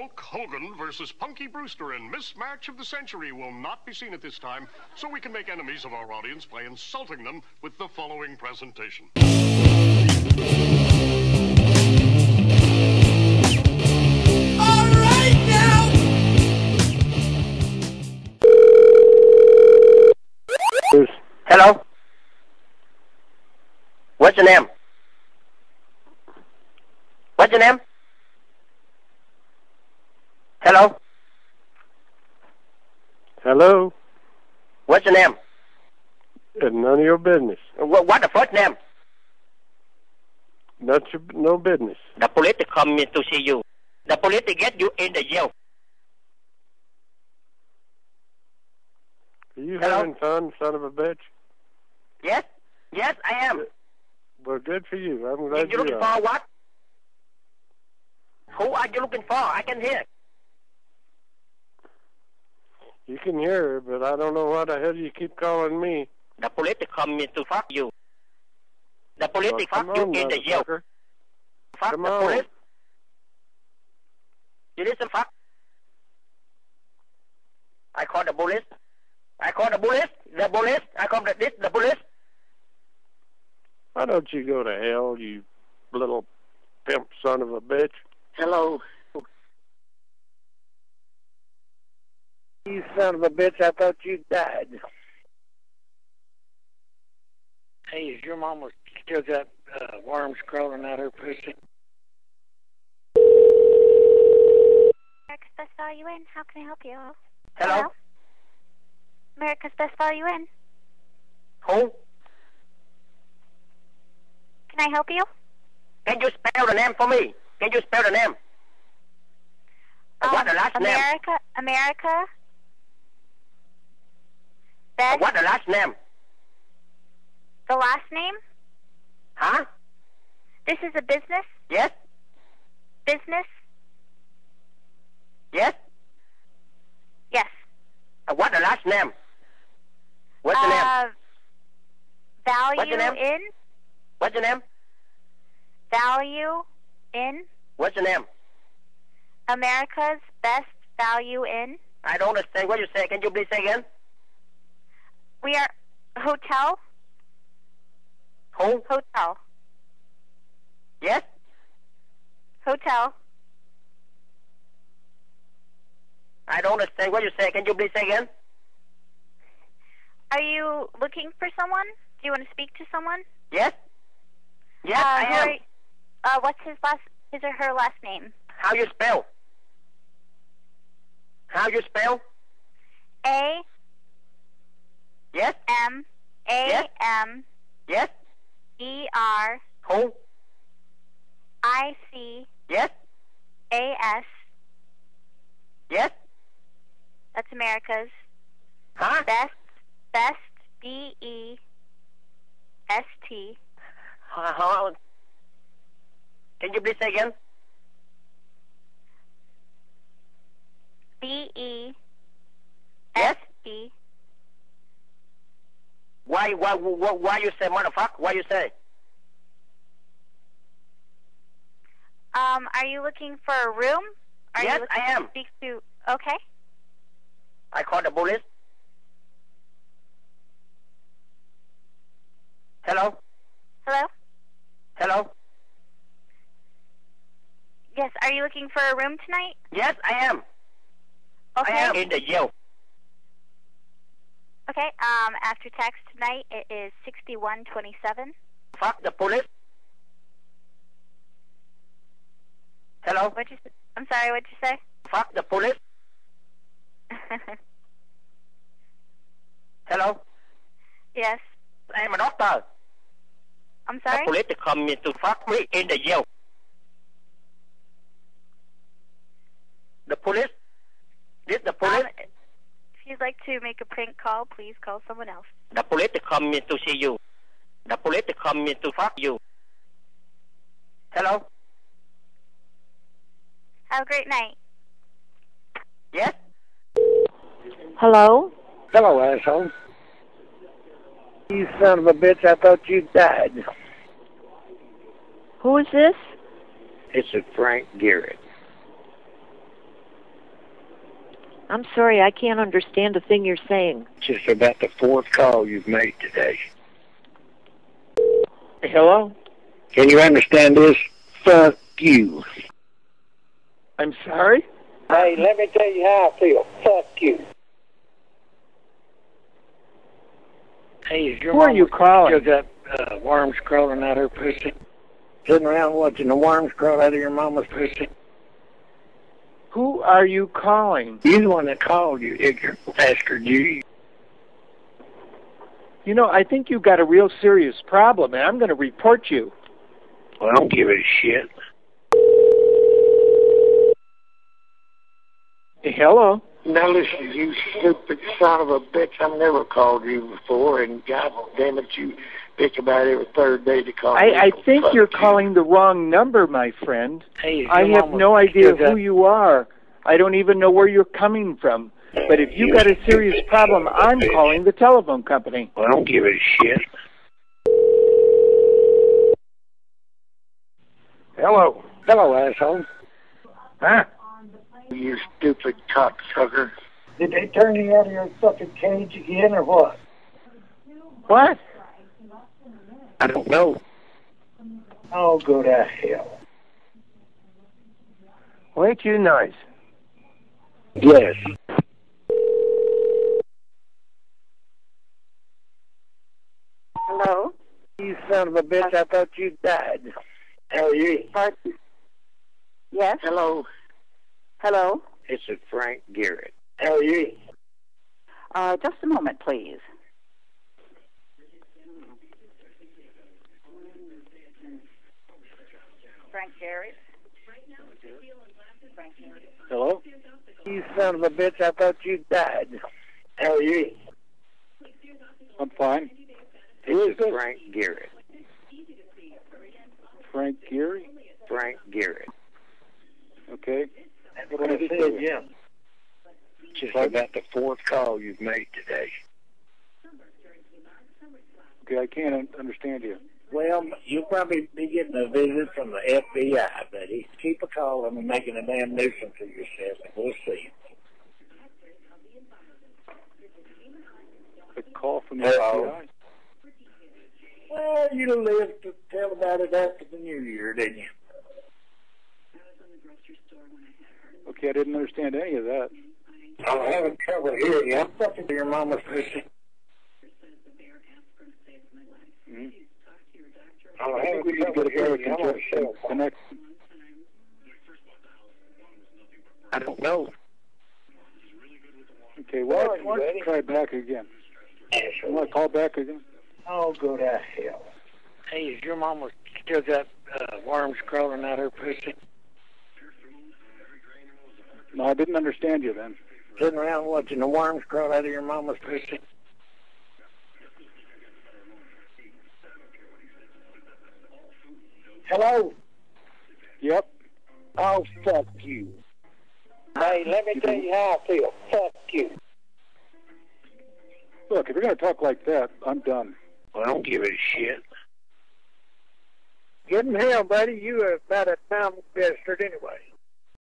Hulk Hogan versus Punky Brewster in Mismatch of the Century will not be seen at this time, so we can make enemies of our audience by insulting them with the following presentation. All right now. Hello? What's your name? What's your name? Hello? Hello? What's your name? It's none of your business. What, what the first name? Not your, no business. The police come in to see you. The police get you in the jail. Are you Hello? having fun, son of a bitch? Yes? Yes, I am. Well, good for you. I'm glad You glad you looking are. for what? Who are you looking for? I can hear. You can hear her, but I don't know why the hell you keep calling me. The police come in to fuck you. The police Well, fuck come you in the jail. Fuck Come the on. police. You listen, fuck. I call the police. I call the police. The police. I call the this. The police. Why don't you go to hell, you little pimp son of a bitch? Hello. You son of a bitch, I thought you died. Hey, is your mama still got uh, worms crawling out her pussy? America's Best Value Inn. How can I help you? Hello. America's Best Value Inn. Who? Can I help you? Can you spell the name for me? Can you spell the name? Uh, what the last name? America America, Uh, what the last name? The last name? Huh? This is a business. Yes. Business. Yes. Yes. Uh, what the last name? What's the name? uh, Value What's name? in. What's your name? Value in. What's your name? America's Best Value Inn. I don't understand what you say. Can you please say again? We are hotel. Who? Hotel. Yes. Hotel. I don't understand what you say. Can you please say again? Are you looking for someone? Do you want to speak to someone? Yes. Yes, uh, I am. are- uh, what's his last, his or her last name? How you spell? How you spell? A Yes. M A Yes. M Yes. E R Who? I C Yes. A S. Yes. That's America's Huh? best best B E S T. How- Can you please say again? B E Yes. S T. Why? Why? Why, why you say motherfucker? Why you say? Um, are you looking for a room? Are Yes, I am. To speak to okay. I call the police. Hello. Hello. Hello. Yes. Are you looking for a room tonight? Yes, I am. Okay. I am in the jail. Okay. Um, after tax tonight, it is sixty-one twenty-seven. Fuck the police. Hello. What'd you? I'm sorry. What'd you say? Fuck the police. Hello. yes. I am a doctor. I'm sorry. The police come in to fuck me in the jail. The police. This the police. Um, if you'd like to make a prank call, please call someone else. The police come in to see you. The police come in to fuck you. Hello. Have a great night. Yes. Hello? Hello, asshole. You son of a bitch, I thought you died. Who is this? This is Frank Garrett. I'm sorry, I can't understand a thing you're saying. Just about the fourth call you've made today. Hello? Can you understand this? Fuck you. I'm sorry? Hey, let me tell you how I feel. Fuck you. Hey, is your Who are you calling? still got uh, worms crawling out her pussy? Sitting around watching the worms crawl out of your mama's pussy? Who are you calling? You the one that called, you ignorant bastard, you. You know, I think you've got a real serious problem, and I'm going to report you. Well, I don't give a shit. Hello? Now listen, you stupid son of a bitch. I've never called you before, and God damn it, you bitch about every third day to call. I, I think you're you. calling the wrong number, my friend. Hey, I have no idea who you are. I don't even know where you're coming from. But if you got a serious problem, I'm calling the telephone company. Well, I don't give a shit. Hello. Hello, asshole. Huh? You stupid cocksucker. Did they turn you out of your fucking cage again, or what? What? I don't know. I'll go to hell. Way too nice. Yes. Hello? You son of a bitch, I thought you died. How are you? Pardon? Yes? Hello. Hello? This is Frank Garrett. How are you? Uh, just a moment, please. Frank Garrett? Hello? You son of a bitch, I thought you died. How are you? I'm fine. This is Frank Garrett. Frank Geary? Frank Garrett. Okay. That's what I said, yeah. Just about the fourth call you've made today. Okay, I can't understand you. Well, you'll probably be getting a visit from the FBI, buddy. Keep a calling and making a damn nuisance of yourself, and we'll see. A call from the FBI? Well, you lived to tell about it after the new year, didn't you? Okay, I didn't understand any of that. I'm having trouble hearing you. I'm fucking to your mama's pussy. I'm I think we need to get a better hearing you. I'm connection. cell phone. Connect. I don't know. Okay, why, All right, why don't you try back again? You Asshole. want to call back again? Oh, go to hell. Hey, is your mama still got uh, worms crawling out her pussy? No, I didn't understand you then. Sitting around watching the worms crawl out of your mama's pussy? Hello? Yep. Oh, fuck you. Hey, let me tell you how I feel. Fuck you. Look, if you're going to talk like that, I'm done. Well, I don't give a shit. Good in hell, buddy. You are about a time bastard anyway.